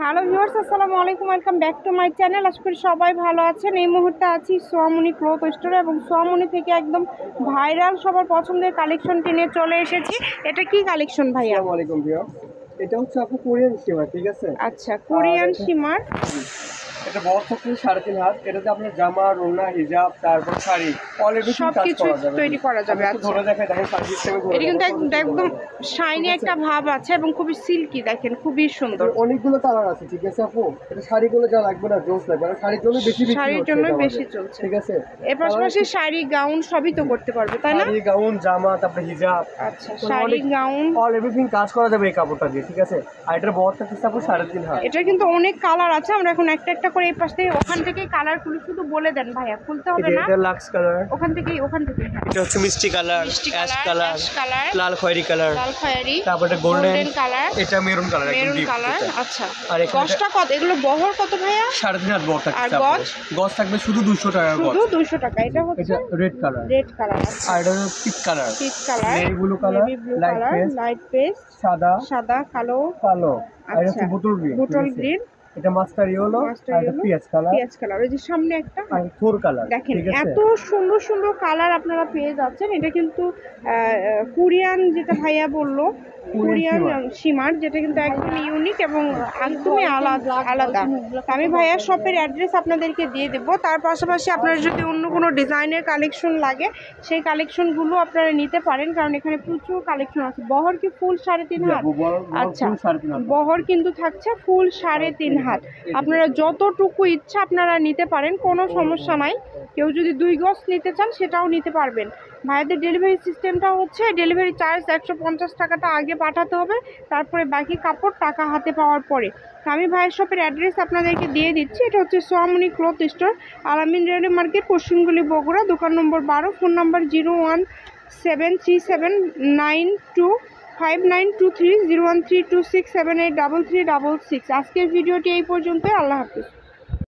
Hello viewers আসসালামু আলাইকুম। Welcome back to my channel আশা করি সবাই ভালো আছেন। এই মুহূর্তে আছি সোয়ামনি ক্লোথ স্টোরে এবং সোয়ামনি থেকে একদম ভাইরাল সবার পছন্দের কালেকশন কিনে চলে এসেছি। এটা কি কালেকশন ভাই আসসালামু আলাইকুম ভিউয়ার্স এটা হচ্ছে আপু কোরিয়ান সিমার ঠিক আছে? আচ্ছা কোরিয়ান সীমার। এটা বড় থাকছে সাড়ে তিন হাত এটাতে আপনার জামা রোনা হিজাব তারপর শাড়ি অল এভরিথিং কাজ সবকিছু করা যাবে। তৈরি করা যাবে, আচ্ছা। ধরে দেখেন এটা কিন্তু একদম শাইনি একটা ভাব আছে এবং খুবই সিল্কি দেখেন খুবই সুন্দর। অনেকগুলো কালার আছে ঠিক আছে আপু? এটা শাড়িগুলো যা লাগবে না জোস লাগবে আর শাড়ির জন্য বেশি বিক্রি শাড়ির জন্য বেশি চলছে। ঠিক আছে? এর পাশাপাশি শাড়ি গাউন সবই তো করতে পারবে তাই না? শাড়ি গাউন জামা তারপরে হিজাব। আচ্ছা শাড়ি গাউন অল এভরিথিং কাজ করা যাবে এই কাপড়টা দিয়ে ঠিক আছে? আর এটার বড় থাকছে আপু সাড়ে তিন হাত। এটা কিন্তু অনেক কালার আছে আমরা এখন একটা একটা করে এই পাশ থেকে ওখান থেকে কালারগুলো শুধু বলে দেন ভাইয়া খুলতে হবে না। এটা লাক্স কালার ওখান থেকেই ওখান থেকে এটা হচ্ছে মিষ্টি colour ash colour colour ash colour লাল খয়েরি কালার লাল খয়েরি তারপরে গোল্ডেন গোল্ডেন কালার এটা মেরুন কালার একদম মেরুন ডিপ কালার আচ্ছা। আর গছটা কত? এগুলো বহর কত ভাইয়া? সাড়ে তিন হাত বড় থাকছে আর গজ? গজ থাকবে শুধু দুশো টাকার গজ। শুধু দুশো টাকা এটা হচ্ছে রেড কালার রেড কালার আর এটা হচ্ছে peach colour peach colour navy blue colour light colour paste light paste সাদা সাদা কালো। কালো। আর এটা আচ্ছা। হচ্ছে বোতল গ্রিন বোতল গ্রিন এটা মাস্টার ইয়েলো আর এটা পিয়াজ কালার। পেঁয়াজ কালার। ওই যে সামনে একটা আর থোর কালার দেখেন এত সুন্দর সুন্দর কালার আপনারা পেয়ে যাচ্ছেন। এটা কিন্তু কোরিয়ান যেটা ভাইয়া বলল কোরিয়ান সীমার। যেটা কিন্তু একদম ইউনিক এবং একদমই আলাদা আলাদা। আমি ভাইয়া শপের অ্যাড্রেস আপনাদেরকে দিয়ে দেবো। তার পাশাপাশি আপনার যদি অন্য কোনো ডিজাইনের কালেকশন লাগে সেই কালেকশনগুলো আপনারা নিতে পারেন। কারণ এখানে প্রচুর কালেকশন আছে। বহর কি ফুল সাড়ে তিন হাত? আচ্ছা। সাড়ে তিন হাত। বহর কিন্তু থাকছে ফুল সাড়ে তিন হাত আপনারা যতটুকু ইচ্ছা আপনারা নিতে পারেন, কোনো সমস্যা নাই। কেউ যদি দুই গজ নিতে চান, সেটাও নিতে পারবেন। ভাইয়াদের ডেলিভারি সিস্টেমটা হচ্ছে ডেলিভারি চার্জ একশো পঞ্চাশ টাকাটা আগে পাঠাতে হবে, তারপরে বাকি কাপড় টাকা হাতে পাওয়ার পরে। আমি ভাইয়ের শপের অ্যাড্রেস আপনাদেরকে দিয়ে দিচ্ছি, এটা হচ্ছে Swamoni cloth store Alamin railway market পশ্চিমগুলি Bogura, দোকান নম্বর বারো phone number zero one seven three seven nine two five nine two three zero one three two six seven eight double three double six আজকের ভিডিওটি এই পর্যন্তই, আল্লাহ হাফিজ।